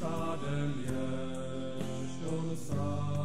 I liège dans le.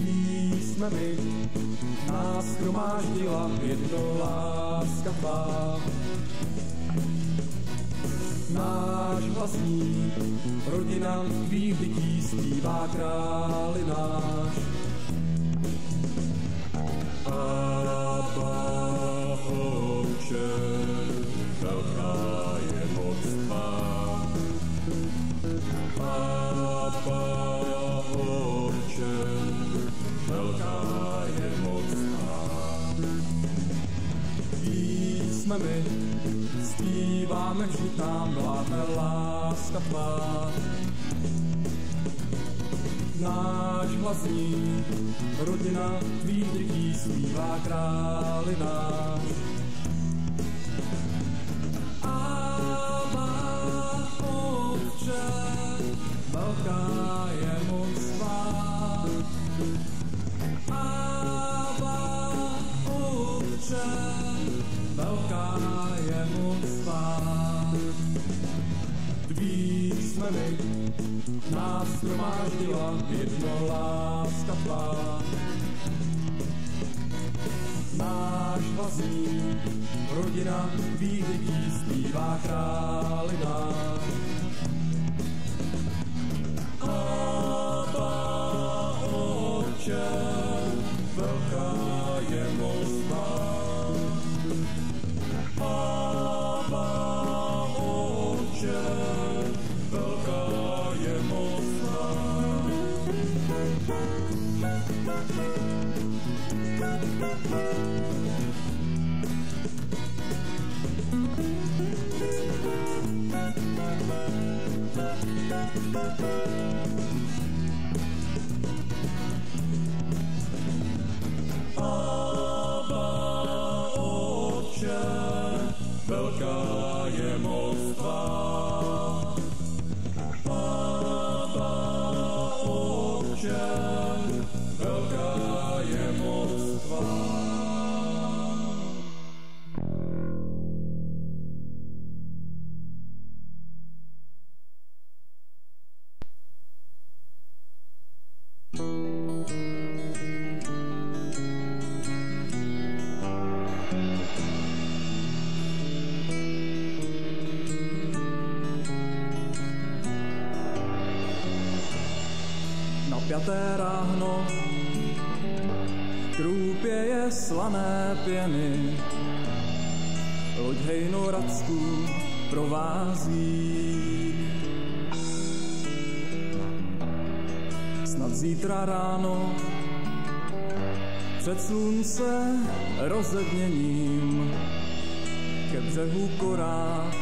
Jsme my, nás schromáždila jedno láska tvá. Náš vlastní rodina tvých dětí zpívá králi náš. Jsme my, zpíváme, vždyť nám vládne láska tvá. Náš hlasní rodina tvých dětí zpívá králi náš. Abba, Otče, velká je moc tvá. Velká je moc tvá. Tví jsme my, nás shromáždila jedno láska tvá. Náš vlastní rodina tvých dětí zpívá králi Snad zítra ráno před slunce rozedněním ke břehu korák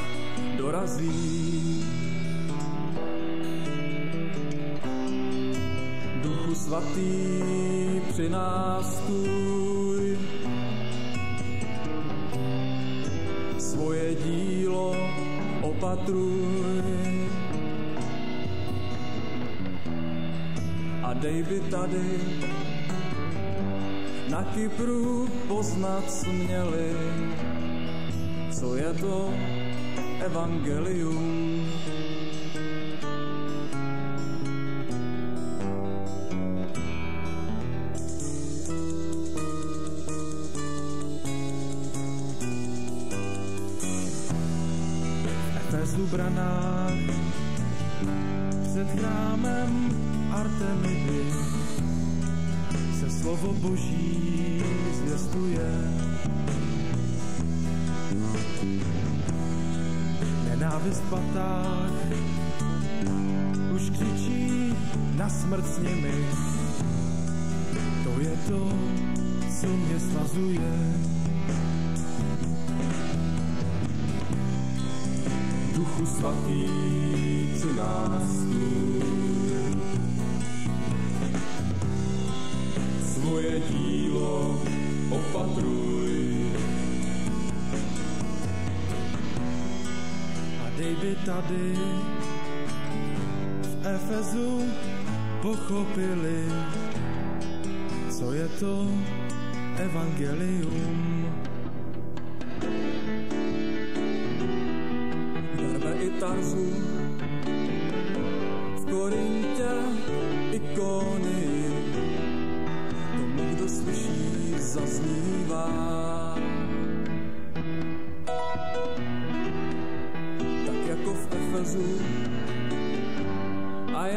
dorazí. Duchu svatý při nás stůj, svoje dílo opatruj. A dej by tady na Kypru poznat směli, co je to evangelium. Efezu branách před chrámem Artemidy se slovo boží zvěstuje. Nenávist patách už křičí na smrt s nimi. To je to, co mě svazuje. Duchu svatý při nás stůj. A by tady v Efezu pochopili, co je to evangelium. Darme i Tarzu, v Korintě ikony,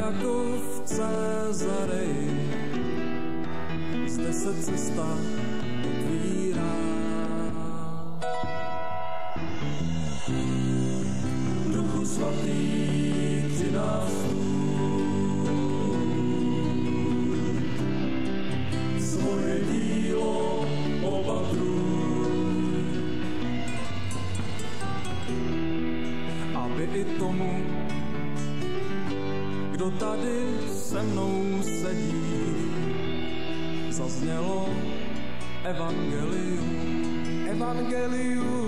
Krakovce zarej, zde se cesta otvírá. Duchu svatý při nás svoje dílo opatruj, aby i tomu kdo tady se mnou sedí. Zaznělo evangelium, evangelium.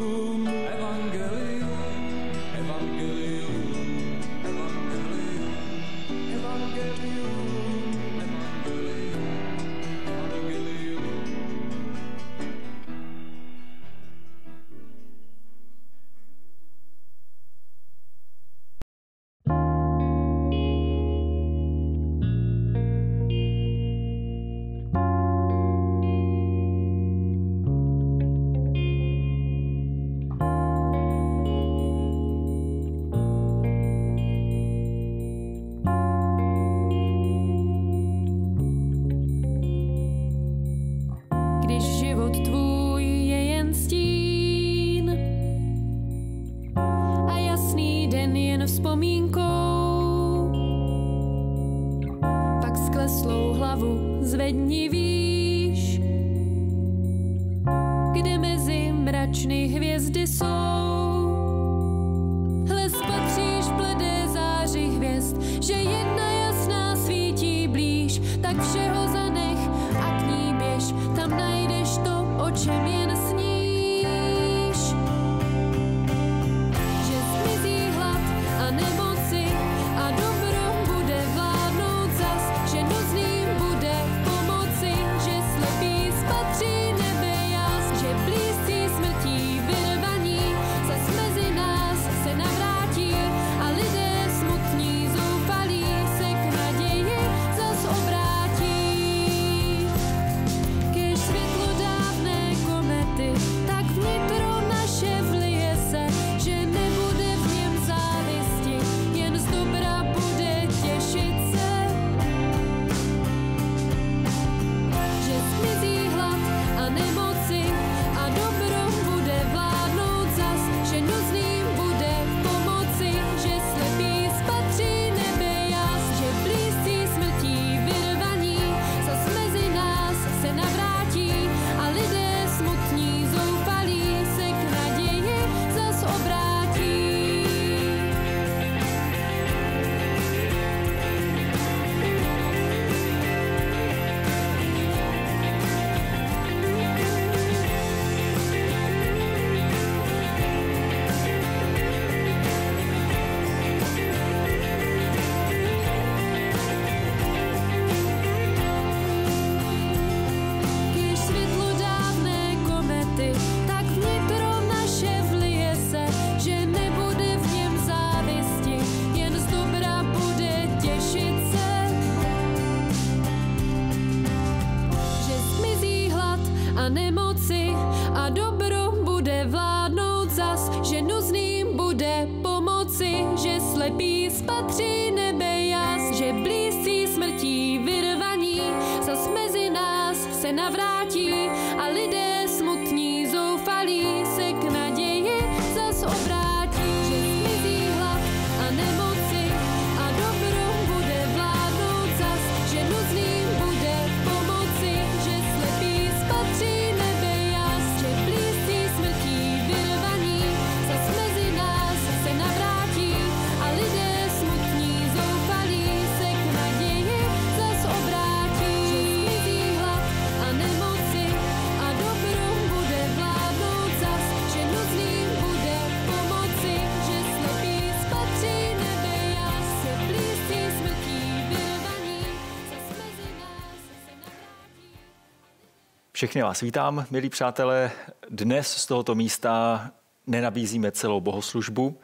Všechny vás vítám, milí přátelé. Dnes z tohoto místa nenabízíme celou bohoslužbu,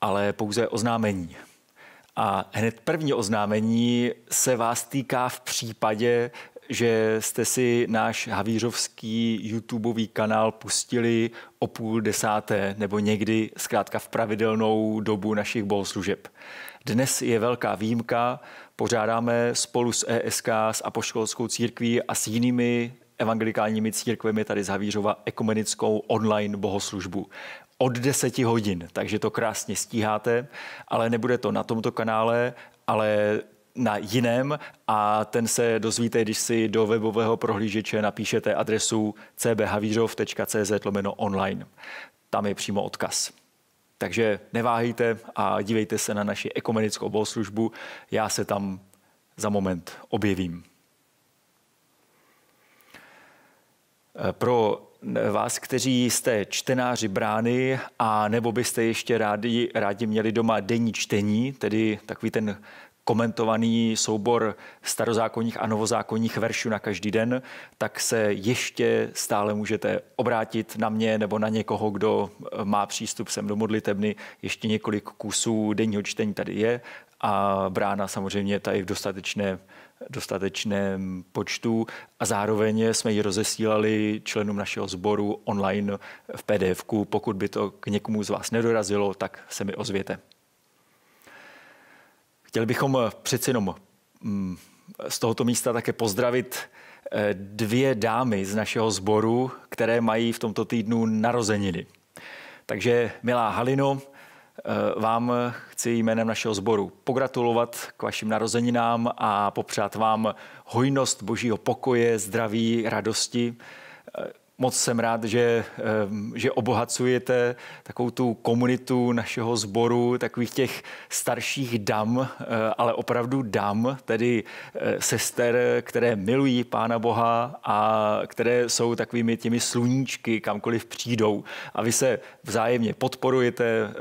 ale pouze oznámení. A hned první oznámení se vás týká v případě, že jste si náš havířovský YouTubeový kanál pustili o půl desáté nebo někdy zkrátka v pravidelnou dobu našich bohoslužeb. Dnes je velká výjimka, pořádáme spolu s ESK, s Apoštolskou církví a s jinými evangelikálními církvemi tady z Havířova ekumenickou online bohoslužbu od 10 hodin, takže to krásně stíháte, ale nebude to na tomto kanále, ale na jiném a ten se dozvíte, když si do webového prohlížeče napíšete adresu cbhavířov.cz lomeno online. Tam je přímo odkaz. Takže neváhejte a dívejte se na naši ekumenickou bohoslužbu. Já se tam za moment objevím. Pro vás, kteří jste čtenáři brány a nebo byste ještě rádi, rádi měli doma denní čtení, tedy takový ten komentovaný soubor starozákonních a novozákonních veršů na každý den, tak se ještě stále můžete obrátit na mě nebo na někoho, kdo má přístup sem do modlitebny. Ještě několik kusů denního čtení tady je a brána samozřejmě tady v dostatečné dostatečném počtu a zároveň jsme ji rozesílali členům našeho sboru online v pdf -ku. Pokud by to k někomu z vás nedorazilo, tak se mi ozvěte. Chtěli bychom přeci jenom mm, z tohoto místa také pozdravit eh, dvě dámy z našeho sboru, které mají v tomto týdnu narozeniny. Takže, milá Halino, vám chci jménem našeho sboru pogratulovat k vašim narozeninám a popřát vám hojnost božího pokoje, zdraví, radosti. Eh, moc jsem rád, že, že obohacujete takovou tu komunitu našeho sboru, takových těch starších dam, eh, ale opravdu dam, tedy eh, sester, které milují Pána Boha a které jsou takovými těmi sluníčky, kamkoliv přijdou. A vy se vzájemně podporujete,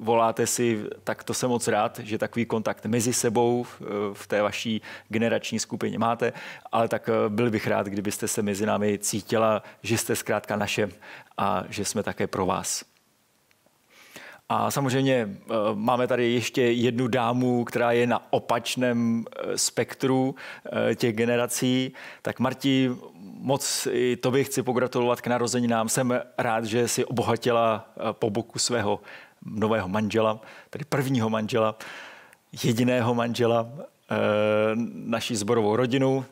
voláte si, tak to jsem moc rád, že takový kontakt mezi sebou v té vaší generační skupině máte, ale tak eh, byl bych rád, kdybyste se mezi námi cítila že jste zkrátka naše a že jsme také pro vás. A samozřejmě eh, máme tady ještě jednu dámu, která je na opačném eh, spektru eh, těch generací. Tak Marti, moc i tobě chci pogratulovat k narozeninám. Jsem rád, že si obohatila po boku svého nového manžela, tedy prvního manžela, jediného manžela, naší zborovou rodinu.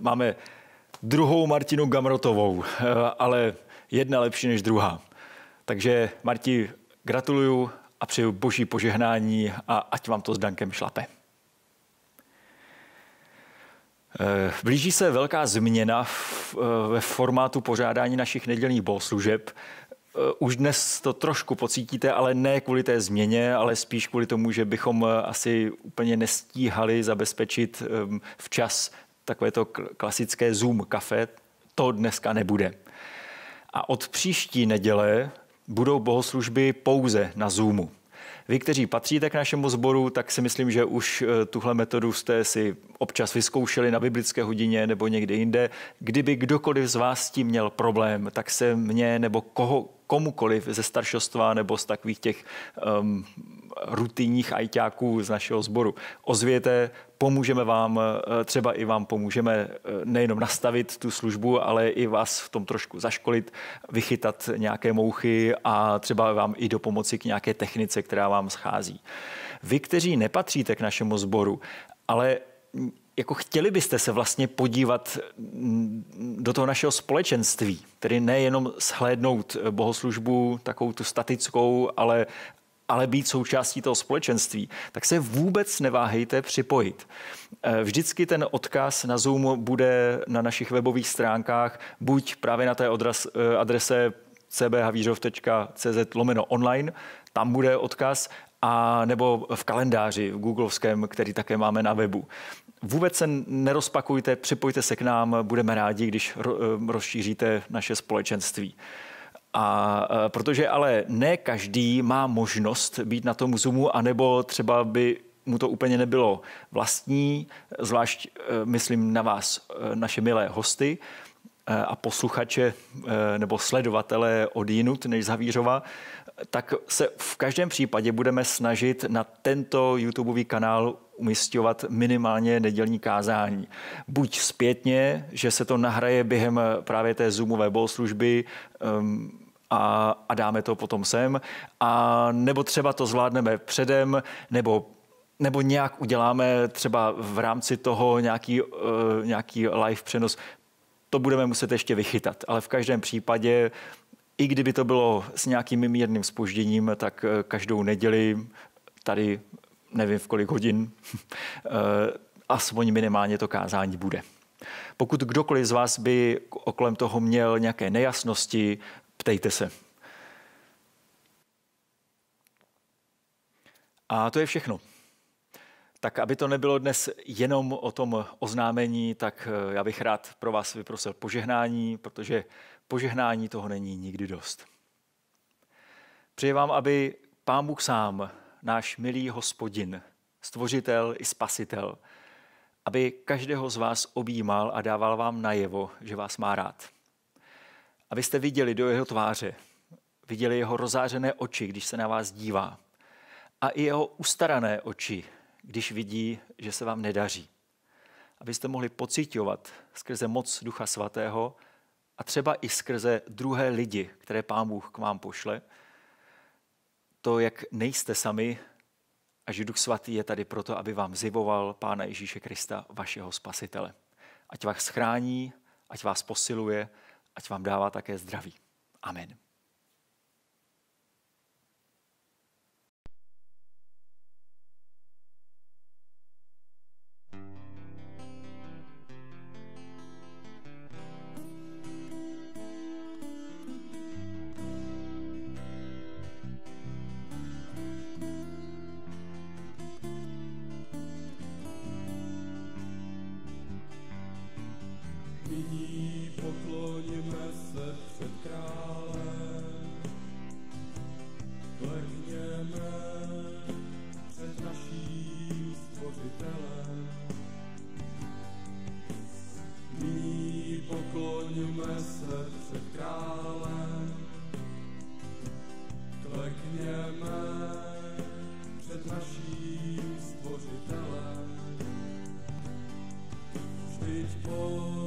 Máme druhou Martinu Gamrotovou, eh, ale jedna lepší než druhá. Takže Marti, gratuluju a přeju boží požehnání a ať vám to s Dankem šlape. Eh, blíží se velká změna eh, ve formátu pořádání našich nedělních bohoslužeb. Už dnes to trošku pocítíte, ale ne kvůli té změně, ale spíš kvůli tomu, že bychom asi úplně nestíhali zabezpečit včas takové to klasické Zoom kafe, to dneska nebude. A od příští neděle budou bohoslužby pouze na Zoomu. Vy, kteří patříte k našemu sboru, tak si myslím, že už eh, tuhle metodu jste si občas vyzkoušeli na biblické hodině nebo někde jinde. Kdyby kdokoliv z vás s tím měl problém, tak se mě nebo koho, komukoliv ze staršostva nebo z takových těch um, rutinních ajťáků z našeho sboru ozvěte, pomůžeme vám, eh, třeba i vám pomůžeme eh, nejenom nastavit tu službu, ale i vás v tom trošku zaškolit, vychytat nějaké mouchy a třeba vám i do pomoci k nějaké technice, která vám schází. Vy, kteří nepatříte k našemu sboru, ale jako chtěli byste se vlastně podívat mm, do toho našeho společenství, tedy nejenom shlédnout bohoslužbu takovou tu statickou, ale ale být součástí toho společenství, tak se vůbec neváhejte připojit. Eh, vždycky ten odkaz na Zoom bude na našich webových stránkách, buď právě na té eh, adrese cbhavířov.cz lomeno online, tam bude odkaz, a nebo v kalendáři v googlovském, který také máme na webu. Vůbec se nerozpakujte, připojte se k nám, budeme rádi, když eh, rozšíříte naše společenství. A e, protože ale ne každý má možnost být na tom Zoomu, anebo třeba by mu to úplně nebylo vlastní, zvlášť e, myslím na vás, e, naše milé hosty a posluchače nebo sledovatele od jinut než z Havířova, tak se v každém případě budeme snažit na tento YouTubeový kanál umistovat minimálně nedělní kázání. Buď zpětně, že se to nahraje během právě té Zoomové bohoslužby um, a, a dáme to potom sem, a nebo třeba to zvládneme předem, nebo nebo nějak uděláme třeba v rámci toho nějaký, uh, nějaký live přenos. To budeme muset ještě vychytat, ale v každém případě i kdyby to bylo s nějakým mírným spožděním, tak eh, každou neděli tady nevím v kolik hodin, eh, aspoň minimálně to kázání bude. Pokud kdokoliv z vás by okolem toho měl nějaké nejasnosti, ptejte se. A to je všechno. Tak aby to nebylo dnes jenom o tom oznámení, tak eh, já bych rád pro vás vyprosil požehnání, protože požehnání toho není nikdy dost. Přeji vám, aby Pán Bůh sám, náš milý hospodin, stvořitel i spasitel, aby každého z vás objímal a dával vám najevo, že vás má rád. Abyste viděli do jeho tváře, viděli jeho rozářené oči, když se na vás dívá, a i jeho ustarané oči, když vidí, že se vám nedaří. Abyste mohli pocitovat skrze moc Ducha Svatého a třeba i skrze druhé lidi, které Pán Bůh k vám pošle, to, jak nejste sami a že Duch Svatý je tady proto, aby vám zivoval Pána Ježíše Krista, vašeho spasitele. Ať vás chrání, ať vás posiluje, ať vám dává také zdraví. Amen. boy.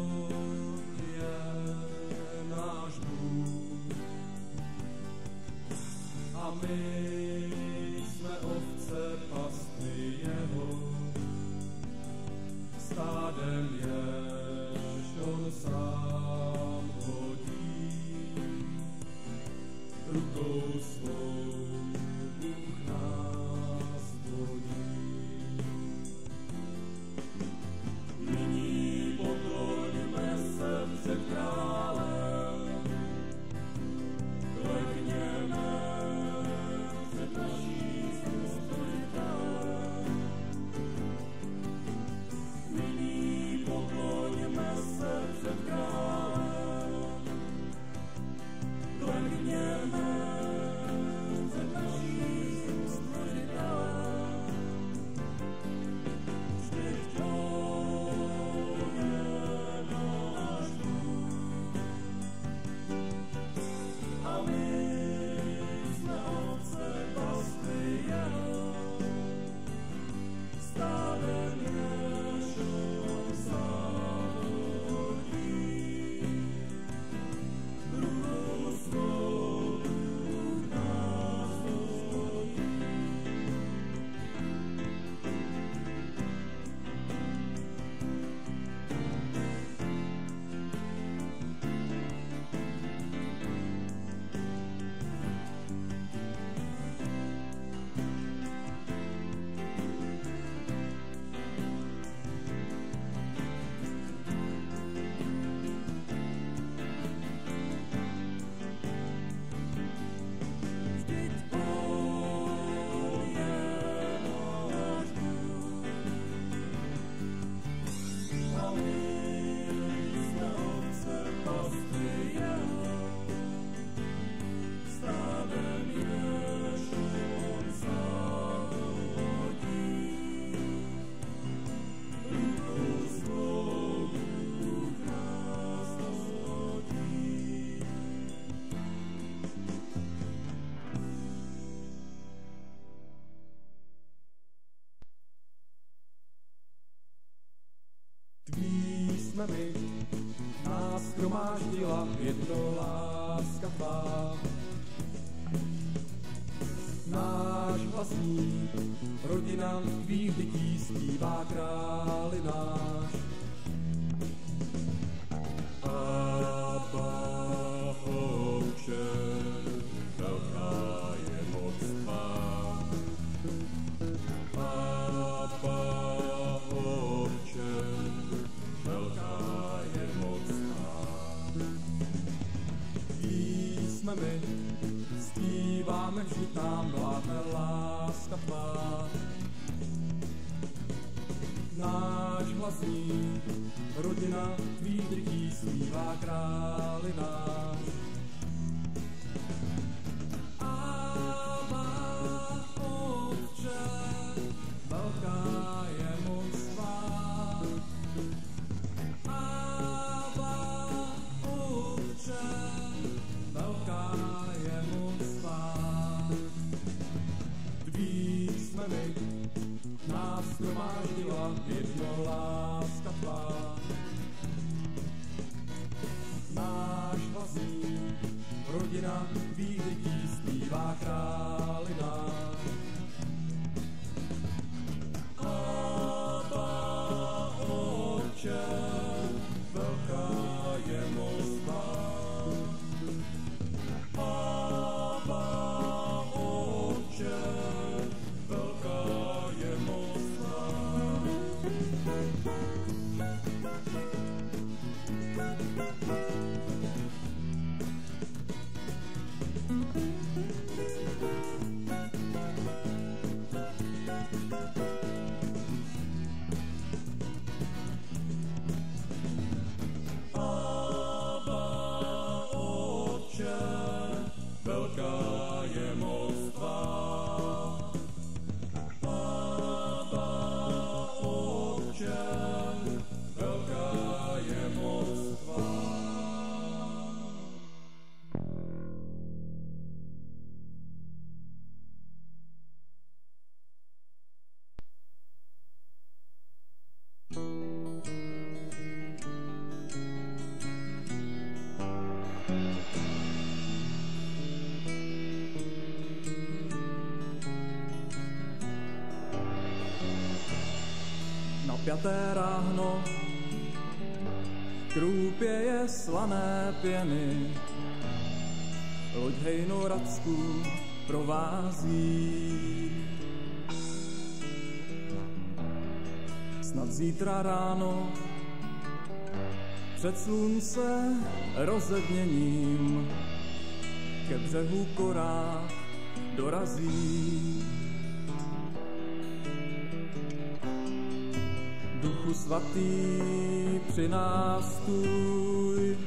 Tvá. Náš hlasní rodina tvých dětí zpívá králi Napjaté ráhno, krůpě je slané pěny, loď hejnu Radsku provází. Snad zítra ráno před slunce rozedněním ke břehu korák dorazí. Svatý při nás stůj,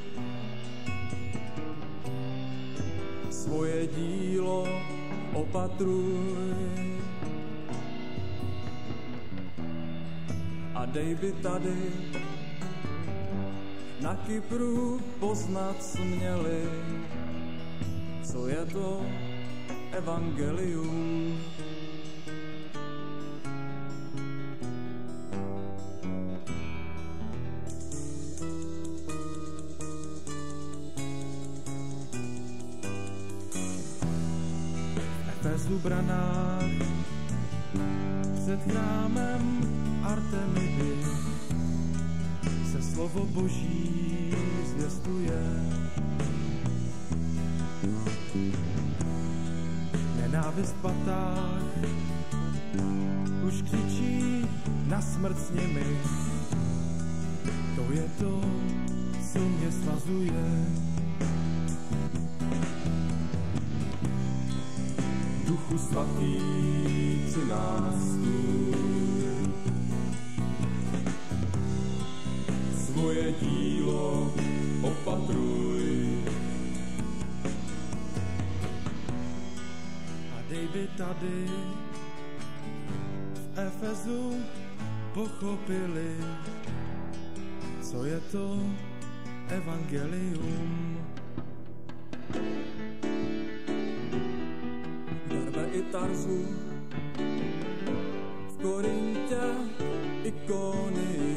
svoje dílo opatruj. A dej by tady na Kypru poznat směli, co je to evangelium. Efezu branách před chrámem Artemidy se slovo boží zvěstuje. Nenávist patách už křičí na smrt s nimi. To je to, co mě svazuje. Svatý při nás. Svoje dílo opatruj. A dej by tady v Efezu pochopili, co je to evangelium. tarzů v Korintě ikony,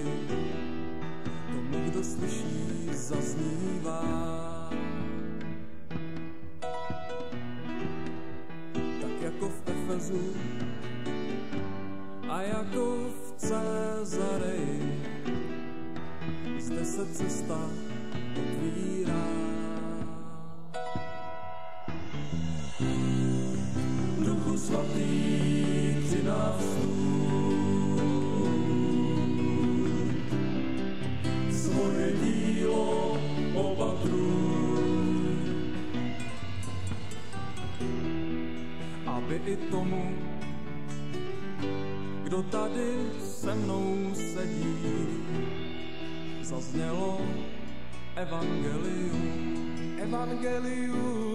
tomu, kdo slyší, zaznívá. Tak jako v Efezu a jako v Cezareji, zde se cesta otvírá. kdo tady se mnou sedí. Zaznělo evangelium, evangelium.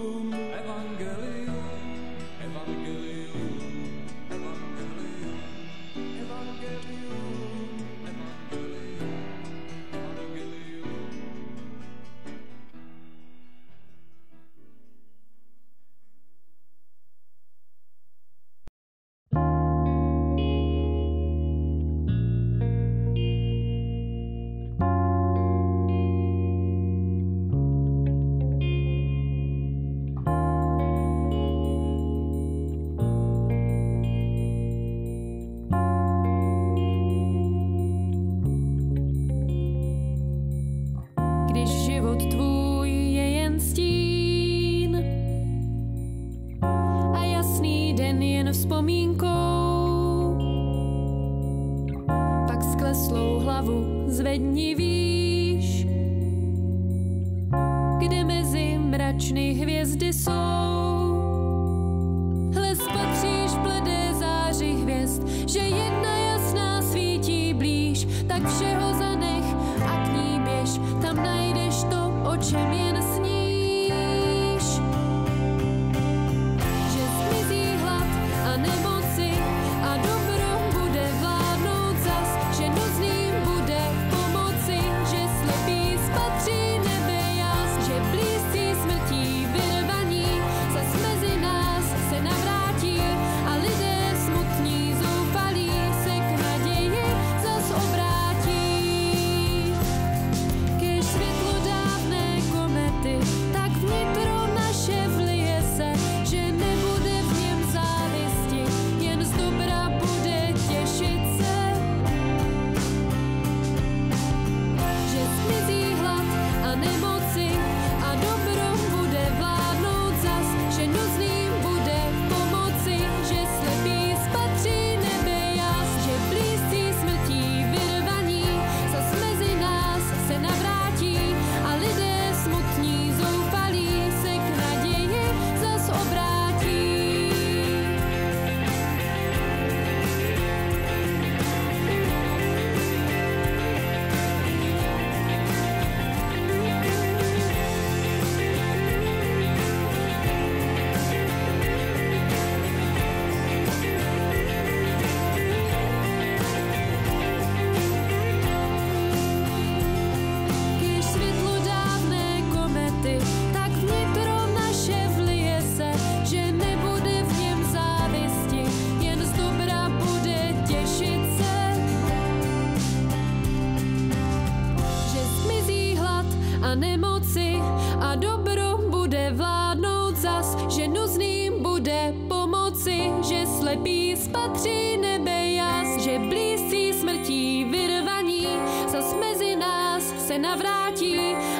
se navrátí.